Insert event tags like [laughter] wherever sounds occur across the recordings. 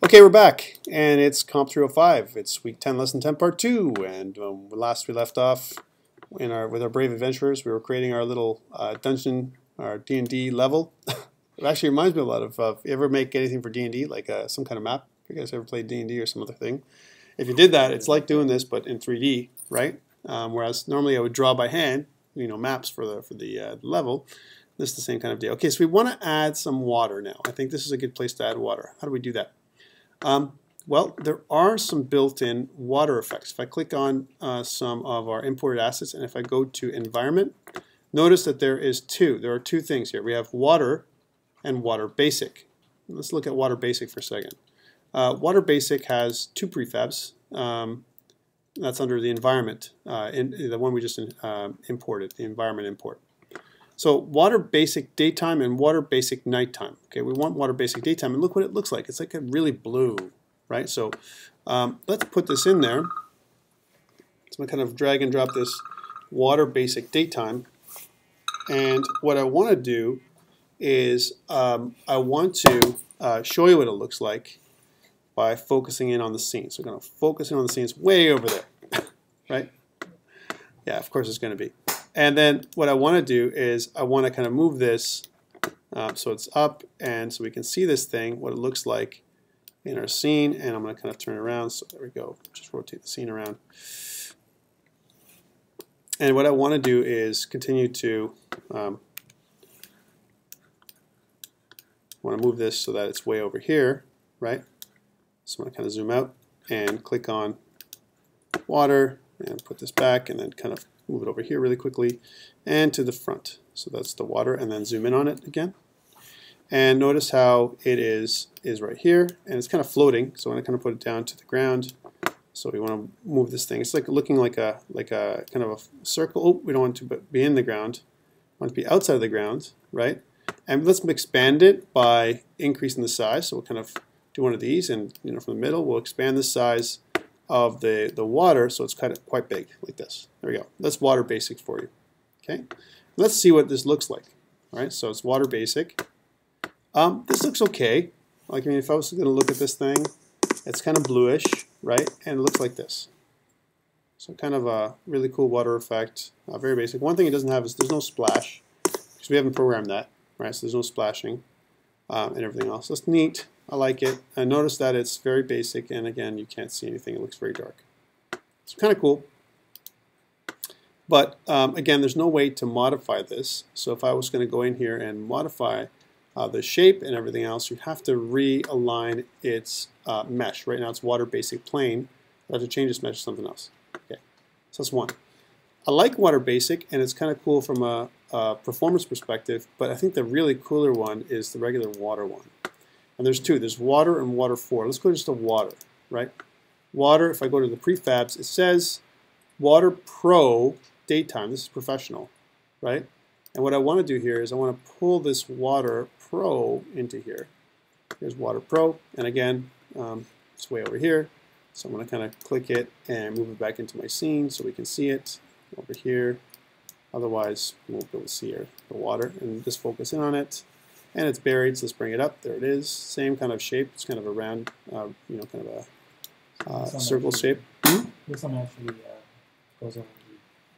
Okay, we're back, and it's Comp 305. It's week 10, lesson 10, part 2. And um, last we left off in our with our brave adventurers, we were creating our little uh, dungeon, our D&D level. [laughs] it actually reminds me a lot of, uh, if you ever make anything for D&D, like uh, some kind of map, if you guys ever played D&D or some other thing. If you did that, it's like doing this, but in 3D, right? Um, whereas normally I would draw by hand, you know, maps for the, for the uh, level. This is the same kind of deal. Okay, so we want to add some water now. I think this is a good place to add water. How do we do that? Um, well, there are some built-in water effects. If I click on uh, some of our imported assets and if I go to environment, notice that there is two. There are two things here. We have water and water basic. Let's look at water basic for a second. Uh, water basic has two prefabs. Um, that's under the environment, uh, in, the one we just uh, imported, the environment import. So water basic daytime and water basic nighttime. Okay, we want water basic daytime, and look what it looks like. It's like a really blue, right? So um, let's put this in there. So I'm to kind of drag and drop this water basic daytime. And what I want to do is um, I want to uh, show you what it looks like by focusing in on the scene. So we're going to focus in on the scene. scenes way over there, [laughs] right? Yeah, of course it's going to be. And then what I want to do is I want to kind of move this um, so it's up and so we can see this thing, what it looks like in our scene. And I'm going to kind of turn it around. So there we go. Just rotate the scene around. And what I want to do is continue to um, want to move this so that it's way over here, right? So I'm going to kind of zoom out and click on water and put this back and then kind of move it over here really quickly, and to the front. So that's the water, and then zoom in on it again. And notice how it is is right here, and it's kind of floating. So I'm going to kind of put it down to the ground. So we want to move this thing. It's like looking like a like a kind of a circle. Oh, we don't want to be in the ground. We want to be outside of the ground, right? And let's expand it by increasing the size. So we'll kind of do one of these, and you know, from the middle, we'll expand the size of the, the water, so it's kind of quite big, like this. There we go. That's water basic for you. Okay, let's see what this looks like. All right, so it's water basic. Um, this looks okay. Like, I mean, if I was going to look at this thing, it's kind of bluish, right? And it looks like this. So kind of a really cool water effect, uh, very basic. One thing it doesn't have is there's no splash, because we haven't programmed that, right? So there's no splashing um, and everything else. That's neat. I like it. I notice that it's very basic, and again, you can't see anything. It looks very dark. It's kind of cool. But um, again, there's no way to modify this. So if I was going to go in here and modify uh, the shape and everything else, you'd have to realign its uh, mesh. Right now it's water basic plane. I have to change this mesh to something else. Okay, so that's one. I like water basic, and it's kind of cool from a, a performance perspective, but I think the really cooler one is the regular water one. And there's two. There's water and water 4. Let's go just to water, right? Water, if I go to the prefabs, it says Water Pro daytime. This is professional, right? And what I want to do here is I want to pull this Water Pro into here. Here's Water Pro. And again, um, it's way over here. So I'm going to kind of click it and move it back into my scene so we can see it over here. Otherwise, we won't be able to see the water. And just focus in on it and it's buried, so let's bring it up. There it is. Same kind of shape. It's kind of a round, uh, you know, kind of a uh, circle actually, shape. This one actually uh, goes over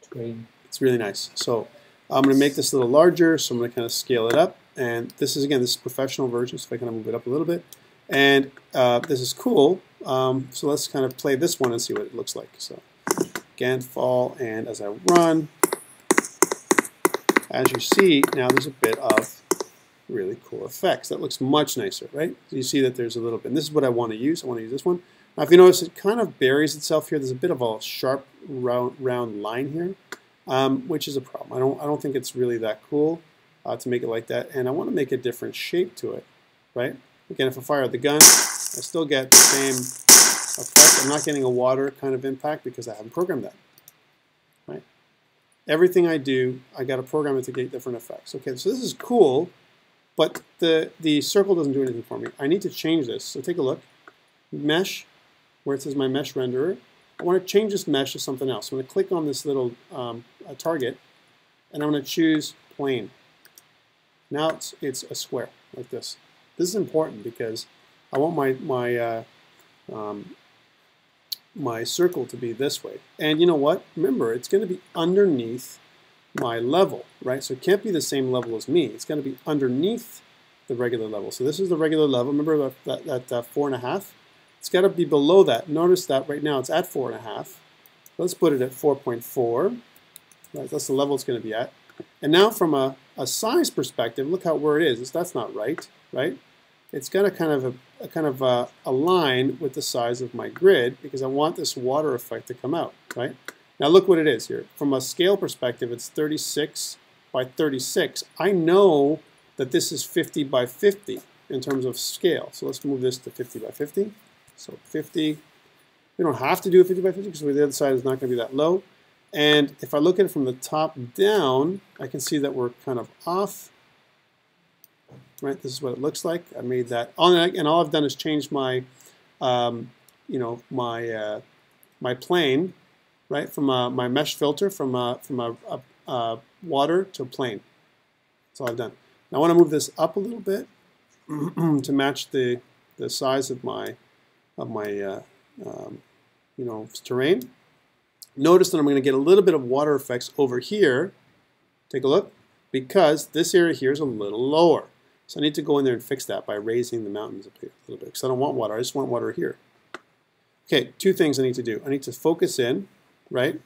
the terrain. It's really nice. So I'm going to make this a little larger, so I'm going to kind of scale it up. And this is, again, this is professional version, so if I kind of move it up a little bit. And uh, this is cool. Um, so let's kind of play this one and see what it looks like. So again, fall, and as I run, as you see, now there's a bit of really cool effects. That looks much nicer, right? You see that there's a little bit. And this is what I want to use. I want to use this one. Now, if you notice, it kind of buries itself here. There's a bit of a sharp, round, round line here, um, which is a problem. I don't, I don't think it's really that cool uh, to make it like that. And I want to make a different shape to it, right? Again, if I fire the gun, I still get the same effect. I'm not getting a water kind of impact because I haven't programmed that, right? Everything I do, I got to program it to get different effects. Okay, so this is cool, but the, the circle doesn't do anything for me. I need to change this. So take a look. Mesh, where it says my mesh renderer. I want to change this mesh to something else. I'm going to click on this little um, target, and I'm going to choose plane. Now it's, it's a square, like this. This is important because I want my my uh, um, my circle to be this way. And you know what? Remember, it's going to be underneath my level, right? So it can't be the same level as me. It's going to be underneath the regular level. So this is the regular level. Remember that, that, that four and a half? It's got to be below that. Notice that right now it's at four and a half. Let's put it at 4.4. Right, that's the level it's going to be at. And now from a, a size perspective, look how where it is. That's not right, right? It's got to kind of a, a kind of uh, align with the size of my grid because I want this water effect to come out, right? Now look what it is here. From a scale perspective, it's 36 by 36. I know that this is 50 by 50 in terms of scale. So let's move this to 50 by 50. So 50. We don't have to do a 50 by 50 because the other side is not going to be that low. And if I look at it from the top down, I can see that we're kind of off right? This is what it looks like. I made that, and all I've done is change my, um, you know, my uh, my plane, right, from a, my mesh filter from a, from a, a, a water to plane. That's all I've done. Now I want to move this up a little bit [clears throat] to match the the size of my of my uh, um, you know terrain. Notice that I'm going to get a little bit of water effects over here. Take a look because this area here is a little lower. So I need to go in there and fix that by raising the mountains a little bit because I don't want water. I just want water here. Okay, two things I need to do. I need to focus in, right,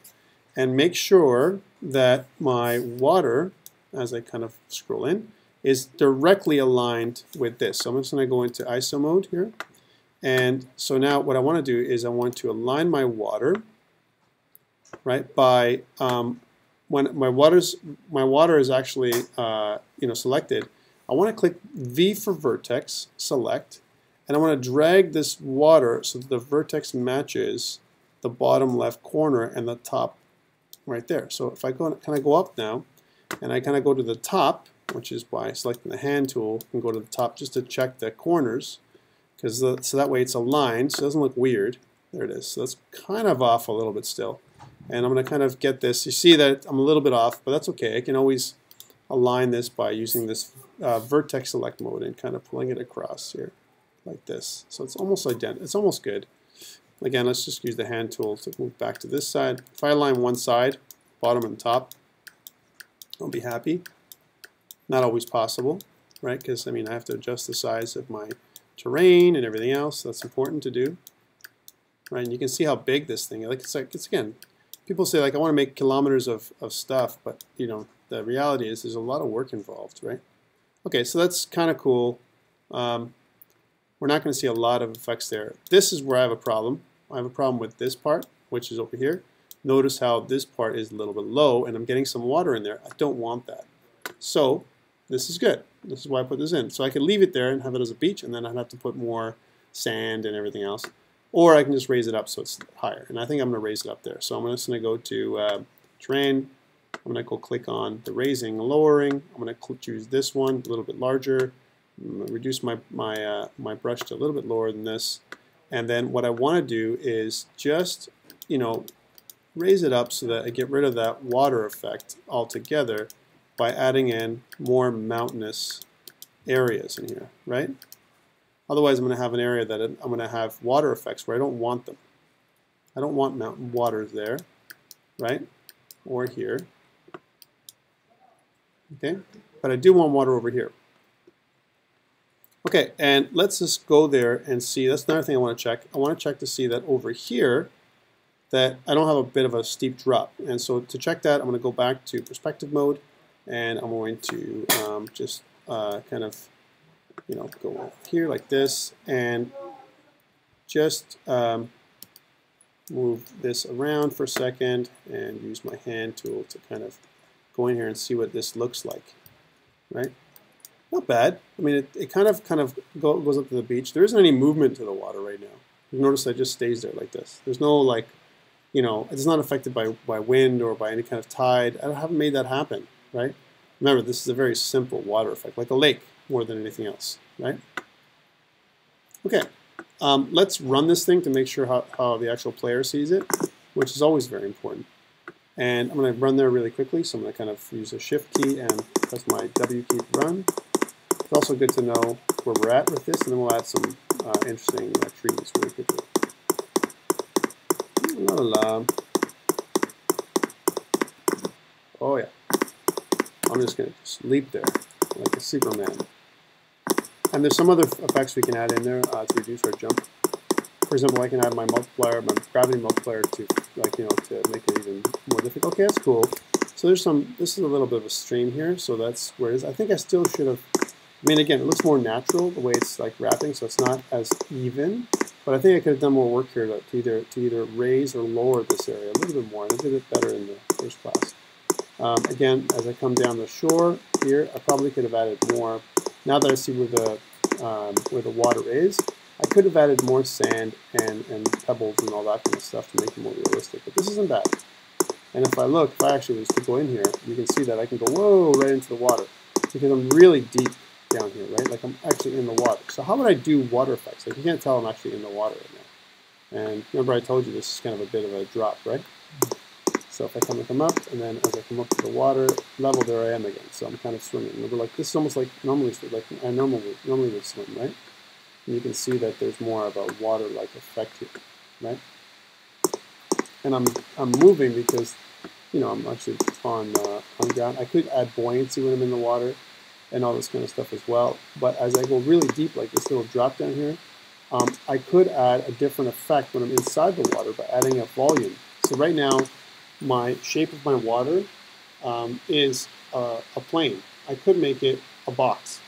and make sure that my water, as I kind of scroll in, is directly aligned with this. So I'm just going to go into ISO mode here. And so now what I want to do is I want to align my water, right, by um, when my water's my water is actually uh, you know selected, I want to click V for vertex, select, and I want to drag this water so that the vertex matches the bottom left corner and the top right there. So if I go, kind of go up now, and I kind of go to the top, which is by selecting the hand tool, and go to the top just to check the corners, because so that way it's aligned, so it doesn't look weird. There it is. So that's kind of off a little bit still. And I'm going to kind of get this. You see that I'm a little bit off, but that's okay. I can always align this by using this uh, vertex select mode and kind of pulling it across here like this. So it's almost identical. It's almost good. Again, let's just use the hand tool to move back to this side. If I align one side, bottom and top, I'll be happy. Not always possible, right? Because I mean, I have to adjust the size of my terrain and everything else. That's important to do, right? And you can see how big this thing. Like it's like it's again, people say like I want to make kilometers of of stuff, but you know, the reality is there's a lot of work involved, right? Okay, so that's kind of cool. Um, we're not going to see a lot of effects there. This is where I have a problem. I have a problem with this part, which is over here. Notice how this part is a little bit low, and I'm getting some water in there. I don't want that. So this is good. This is why I put this in. So I could leave it there and have it as a beach, and then I'd have to put more sand and everything else. Or I can just raise it up so it's higher. And I think I'm going to raise it up there. So I'm just going to go to uh, terrain, I'm going to go click on the raising lowering. I'm going to choose this one, a little bit larger. Reduce my, my, uh, my brush to a little bit lower than this. And then what I want to do is just, you know, raise it up so that I get rid of that water effect altogether by adding in more mountainous areas in here, right? Otherwise, I'm going to have an area that I'm going to have water effects where I don't want them. I don't want mountain waters there, right? Or here okay? But I do want water over here. Okay, and let's just go there and see. That's another thing I want to check. I want to check to see that over here, that I don't have a bit of a steep drop. And so to check that, I'm going to go back to perspective mode, and I'm going to um, just uh, kind of, you know, go here like this, and just um, move this around for a second, and use my hand tool to kind of go in here and see what this looks like, right? Not bad. I mean, it, it kind of kind of go, goes up to the beach. There isn't any movement to the water right now. You notice that it just stays there like this. There's no like, you know, it's not affected by, by wind or by any kind of tide. I haven't made that happen, right? Remember, this is a very simple water effect, like a lake more than anything else, right? Okay, um, let's run this thing to make sure how, how the actual player sees it, which is always very important. And I'm going to run there really quickly, so I'm going to kind of use a shift key and press my W key to run. Also good to know where we're at with this, and then we'll add some uh, interesting uh, trees really quickly. La, la, la. Oh yeah. I'm just going to just leap there like a Superman. And there's some other effects we can add in there uh, to reduce our jump. For example, I can add my multiplier, my gravity multiplier to like you know to make it even more difficult. Okay, that's cool. So there's some. This is a little bit of a stream here, so that's where it is. I think I still should have. I mean, again, it looks more natural the way it's like wrapping, so it's not as even. But I think I could have done more work here to, either to either raise or lower this area a little bit more. And I did it better in the first class. Um, again, as I come down the shore here, I probably could have added more. Now that I see where the um, where the water is, I could have added more sand and, and pebbles and all that kind of stuff to make it more realistic. But this isn't bad. And if I look, if I actually was to go in here, you can see that I can go, whoa, right into the water. Because I'm really deep down here, right? Like I'm actually in the water. So how would I do water effects? Like you can't tell I'm actually in the water right now. And remember I told you this is kind of a bit of a drop, right? So if I kind of come up, and then as I come up to the water level, there I am again. So I'm kind of swimming. Remember, like this is almost like normally, like I normally normally would swim, right? And you can see that there's more of a water-like effect here, right? And I'm I'm moving because, you know, I'm actually on uh, on ground. I could add buoyancy when I'm in the water, and all this kind of stuff as well. But as I go really deep, like this little drop down here, um, I could add a different effect when I'm inside the water by adding a volume. So right now my shape of my water um, is a, plane. I could make it a box,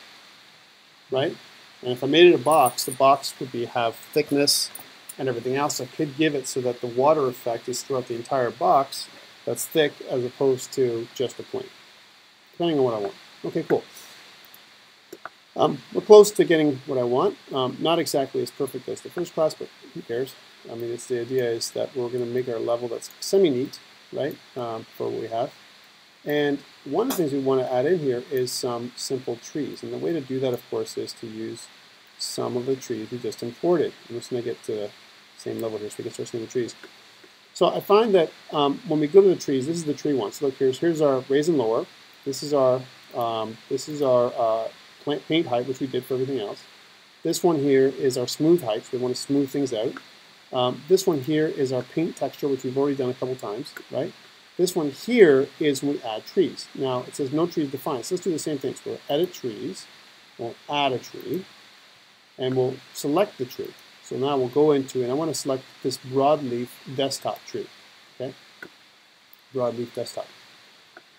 right? And if I made it a box, the box would be have thickness and everything else. I could give it so that the water effect is throughout the entire box that's thick as opposed to just a plane, depending on what I want. Okay, cool. Um, we're close to getting what I want. Um, not exactly as perfect as the first class, but who cares? I mean, it's the idea is that we're going to make our level that's semi-neat, right, um, for what we have. And one of the things we want to add in here is some simple trees. And the way to do that, of course, is to use some of the trees we just imported. I'm just going to get to the same level here so we can start seeing the trees. So I find that um, when we go to the trees, this is the tree one. So look, here's, here's our raise and lower. This is our, um, this is our uh, paint height, which we did for everything else. This one here is our smooth height. So we want to smooth things out. Um, this one here is our paint texture, which we've already done a couple times, right? This one here is when we add trees. Now, it says no trees defined. So let's do the same thing. So we'll edit trees, we'll add a tree, and we'll select the tree. So now we'll go into, and I want to select this broadleaf desktop tree, okay? Broadleaf desktop.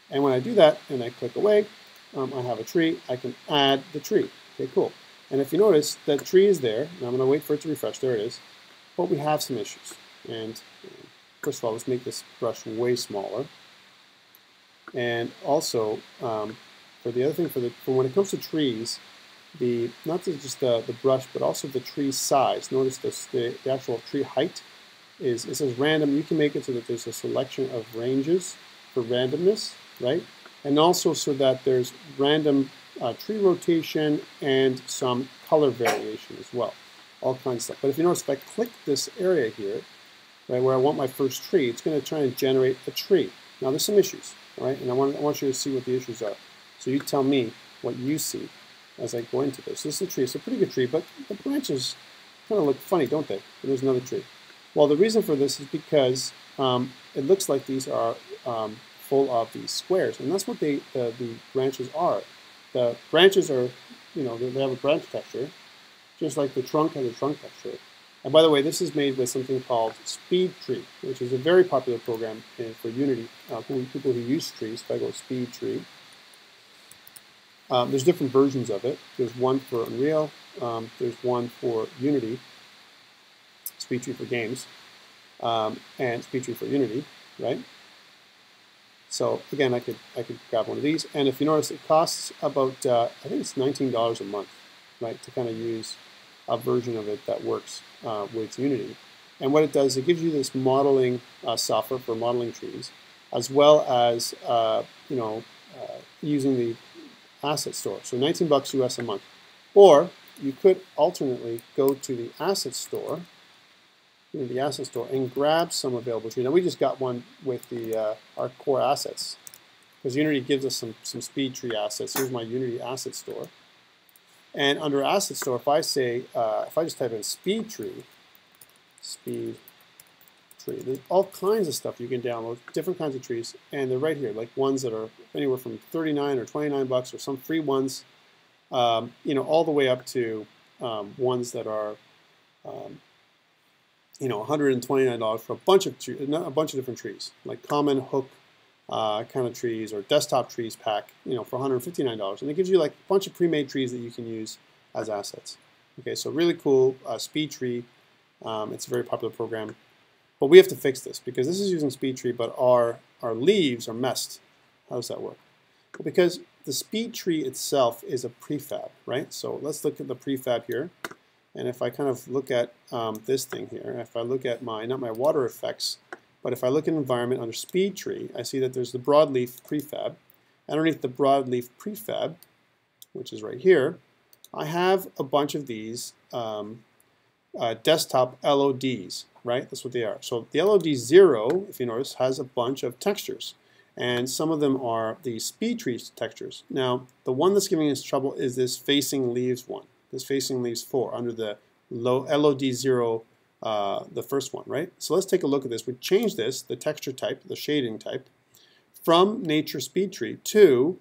And when I do that, and I click away, um, I have a tree, I can add the tree. Okay, cool. And if you notice, that tree is there, and I'm going to wait for it to refresh. There it is but we have some issues. And first of all, let's make this brush way smaller. And also, um, for the other thing, for the for when it comes to trees, the not just the, the brush, but also the tree size. Notice this, the, the actual tree height is it says random. You can make it so that there's a selection of ranges for randomness, right? And also so that there's random uh, tree rotation and some color variation as well all kinds of stuff. But if you notice, if I click this area here, right, where I want my first tree, it's going to try and generate a tree. Now, there's some issues, right, and I want, I want you to see what the issues are. So you tell me what you see as I go into this. This is a tree. It's a pretty good tree, but the branches kind of look funny, don't they? And there's another tree. Well, the reason for this is because um, it looks like these are um, full of these squares, and that's what they, uh, the branches are. The branches are, you know, they have a branch texture, just like the trunk has a trunk texture. And by the way, this is made with something called SpeedTree, which is a very popular program for Unity, uh, people who use trees. If I go SpeedTree, um, there's different versions of it. There's one for Unreal, um, there's one for Unity, SpeedTree for games, um, and SpeedTree for Unity, right? So again, I could I could grab one of these, and if you notice, it costs about uh, I think it's $19 a month, right, to kind of use a version of it that works uh, with Unity. And what it does, it gives you this modeling uh, software for modeling trees, as well as uh, you know uh, using the asset store. So 19 bucks US a month. Or you could alternately go to the asset store, know, the asset store, and grab some available trees. Now we just got one with the uh, our core assets because Unity gives us some some speed tree assets. Here's my Unity asset store. And under Asset Store, if I say, uh, if I just type in speed tree, speed tree, there's all kinds of stuff you can download, different kinds of trees, and they're right here, like ones that are anywhere from 39 or 29 bucks, or some free ones, um, you know, all the way up to um, ones that are, um, you know, $129 for a bunch of a bunch of different trees, like common hook uh, kind of trees or desktop trees pack, you know, for $159. And it gives you like a bunch of pre-made trees that you can use as assets. Okay, so really cool uh, speed tree. Um, it's a very popular program. But we have to fix this because this is using speed tree, but our, our leaves are messed. How does that work? Well, because the speed tree itself is a prefab, right? So let's look at the prefab here. And if I kind of look at um, this thing here, if I look at my, not my water effects, but if I look at environment under speed tree, I see that there's the broadleaf prefab. Underneath the broadleaf prefab, which is right here, I have a bunch of these um, uh, desktop LODs, right? That's what they are. So the LOD 0, if you notice, has a bunch of textures. And some of them are the speed tree textures. Now, the one that's giving us trouble is this facing leaves one. This facing leaves 4 under the low LOD 0 uh, the first one, right? So let's take a look at this. We change this, the texture type, the shading type, from nature speed tree to,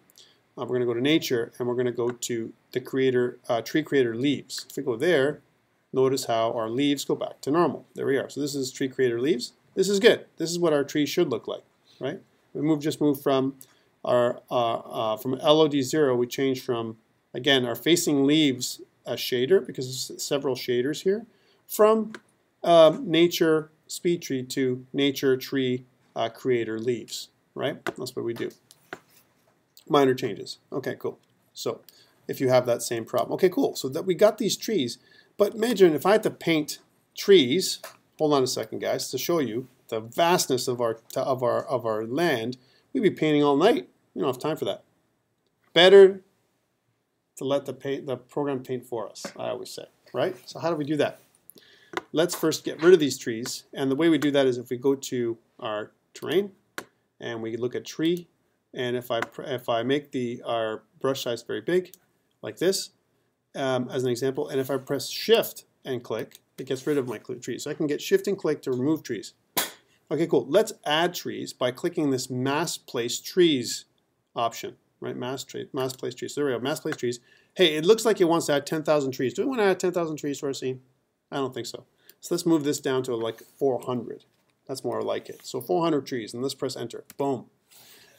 uh, we're going to go to nature and we're going to go to the creator, uh, tree creator leaves. If we go there, notice how our leaves go back to normal. There we are. So this is tree creator leaves. This is good. This is what our tree should look like, right? We move just move from our uh, uh, from LOD zero. We change from again our facing leaves a shader because there's several shaders here from um, nature speed tree to nature tree uh, creator leaves, right? That's what we do. Minor changes. Okay, cool. So if you have that same problem. Okay, cool. So that we got these trees, but imagine if I had to paint trees, hold on a second guys, to show you the vastness of our, of our, of our land, we'd be painting all night. We don't have time for that. Better to let the, paint, the program paint for us, I always say, right? So how do we do that? let's first get rid of these trees. And the way we do that is if we go to our terrain and we look at tree, and if I, if I make the our brush size very big, like this, um, as an example, and if I press shift and click, it gets rid of my trees. So I can get shift and click to remove trees. Okay, cool. Let's add trees by clicking this mass place trees option, right? Mass, tree, mass place trees. There we go, mass place trees. Hey, it looks like it wants to add 10,000 trees. Do we want to add 10,000 trees to our scene? I don't think so. So let's move this down to like 400. That's more like it. So 400 trees, and let's press enter. Boom.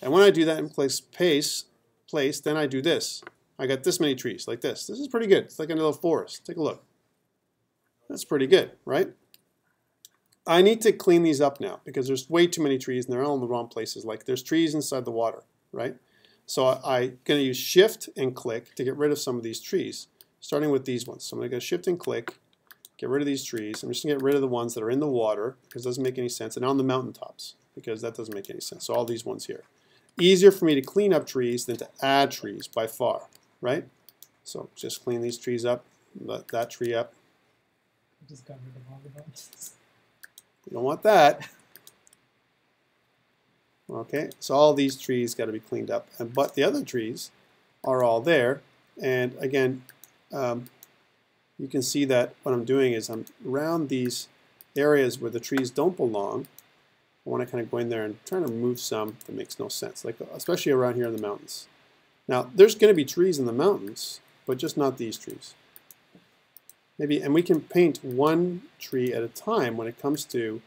And when I do that and place pace, place, then I do this. I got this many trees, like this. This is pretty good. It's like a little forest. Take a look. That's pretty good, right? I need to clean these up now because there's way too many trees and they're all in the wrong places. Like there's trees inside the water, right? So I, am going to use shift and click to get rid of some of these trees, starting with these ones. So I'm going to go shift and click get rid of these trees. I'm just going to get rid of the ones that are in the water because it doesn't make any sense, and on the mountaintops because that doesn't make any sense. So all these ones here. Easier for me to clean up trees than to add trees by far, right? So just clean these trees up, let that tree up. Just got rid of all the bunches. You don't want that. Okay, so all these trees got to be cleaned up, but the other trees are all there. And again, um, you can see that what I'm doing is I'm around these areas where the trees don't belong. I want to kind of go in there and try to remove some that makes no sense, like especially around here in the mountains. Now, there's going to be trees in the mountains, but just not these trees. Maybe, and we can paint one tree at a time when it comes to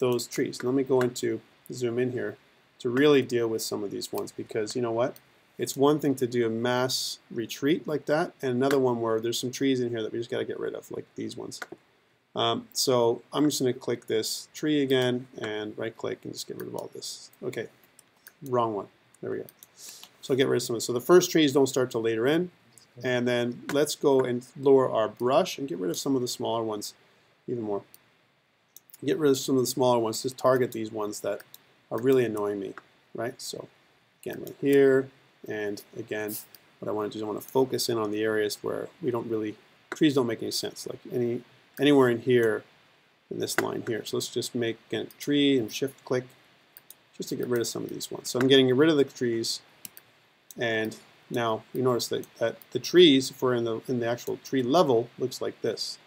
those trees. let me go into, zoom in here, to really deal with some of these ones because you know what? It's one thing to do a mass retreat like that, and another one where there's some trees in here that we just got to get rid of, like these ones. Um, so I'm just going to click this tree again and right click and just get rid of all this. Okay, wrong one. There we go. So get rid of some of this. So the first trees don't start till later in. And then let's go and lower our brush and get rid of some of the smaller ones even more. Get rid of some of the smaller ones. Just target these ones that are really annoying me, right? So again, right here, and again, what I want to do is I want to focus in on the areas where we don't really, trees don't make any sense, like any anywhere in here, in this line here. So let's just make a tree and shift click just to get rid of some of these ones. So I'm getting rid of the trees and Now you notice that, that the trees, if we're in the in the actual tree level, looks like this.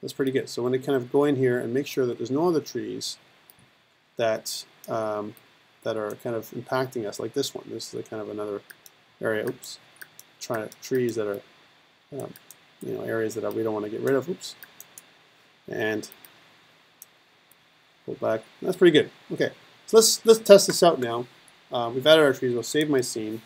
That's pretty good. So when to kind of go in here and make sure that there's no other trees that um, that are kind of impacting us, like this one. This is a kind of another area. Oops, trying trees that are um, you know areas that we don't want to get rid of. Oops, and pull back. That's pretty good. Okay, so let's let's test this out now. Uh, we've added our trees. We'll save my scene,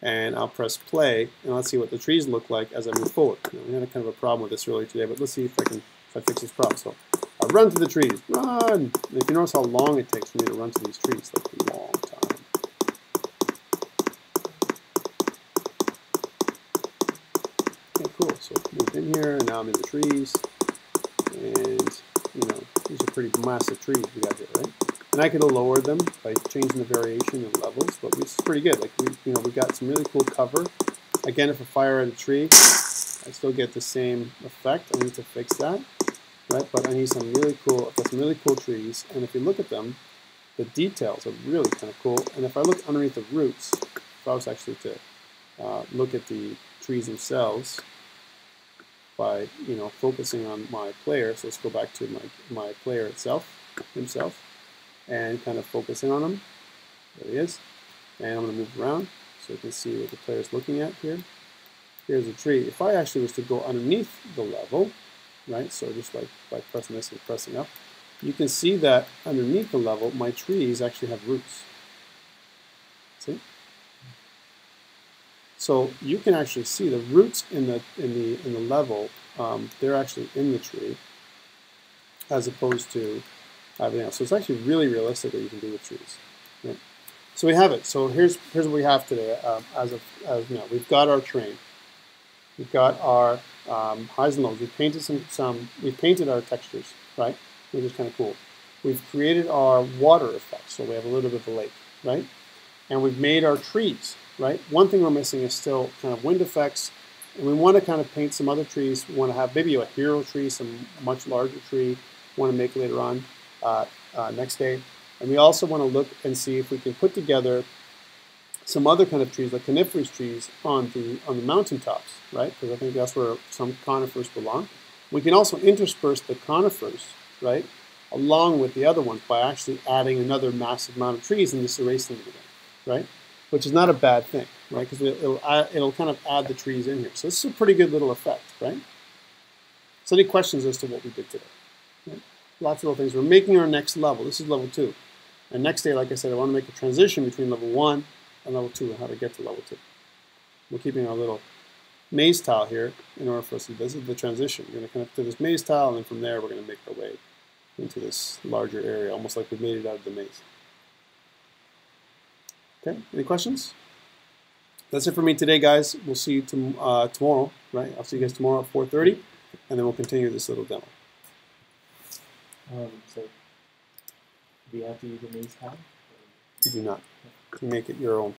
and I'll press play, and let's see what the trees look like as I move forward. Now, we had a kind of a problem with this earlier today, but let's see if I can if I fix this problem. So I'll run to the trees. Run! And if you notice how long it takes for me to run to these trees, like a long time. Okay, cool. So move in here, and now I'm in the trees, and you know these are pretty massive trees we got here, right? And I could lower them by changing the variation in levels, but this is pretty good. Like we, you know, we got some really cool cover. Again, if I fire at a tree, I still get the same effect. I need to fix that, right? But I need some really cool, got some really cool trees. And if you look at them, the details are really kind of cool. And if I look underneath the roots, if I was actually to uh, look at the trees themselves by, you know, focusing on my player. So let's go back to my, my player itself, himself and kind of focusing on him. There he is. And I'm going to move around so you can see what the player is looking at here. Here's a tree. If I actually was to go underneath the level, right, so just like by pressing this and pressing up, you can see that underneath the level, my trees actually have roots. See? So you can actually see the roots in the in the in the level. Um, they're actually in the tree, as opposed to everything else. So it's actually really realistic what you can do with trees. Right? So we have it. So here's here's what we have today. Um, as of as you know, we've got our terrain. We've got our um, highs and lows. We've painted some some. We've painted our textures, right? Which is kind of cool. We've created our water effect, so we have a little bit of a lake, right? And we've made our trees, right? One thing we're missing is still kind of wind effects, and we want to kind of paint some other trees. We want to have maybe a hero tree, some much larger tree. Want to make later on uh, uh, next day. And we also want to look and see if we can put together some other kind of trees, like coniferous trees, on the on the mountain tops, right? Because I think that's where some conifers belong. We can also intersperse the conifers, right, along with the other ones by actually adding another massive amount of trees and just erasing them again, right? Which is not a bad thing, right? Because it'll, it'll, it'll kind of add the trees in here. So this is a pretty good little effect, right? So any questions as to what we did today? lots of little things. We're making our next level. This is level two. And next day, like I said, I want to make a transition between level one and level two and how to get to level two. We're keeping our little maze tile here in order for us to, this is the transition. We're going to connect to this maze tile, and then from there, we're going to make our way into this larger area, almost like we've made it out of the maze. Okay, any questions? That's it for me today, guys. We'll see you to, uh, tomorrow, right? I'll see you guys tomorrow at 4.30, and then we'll continue this little demo. Um, so do you have to use a maze tile? You do not. You make it your own.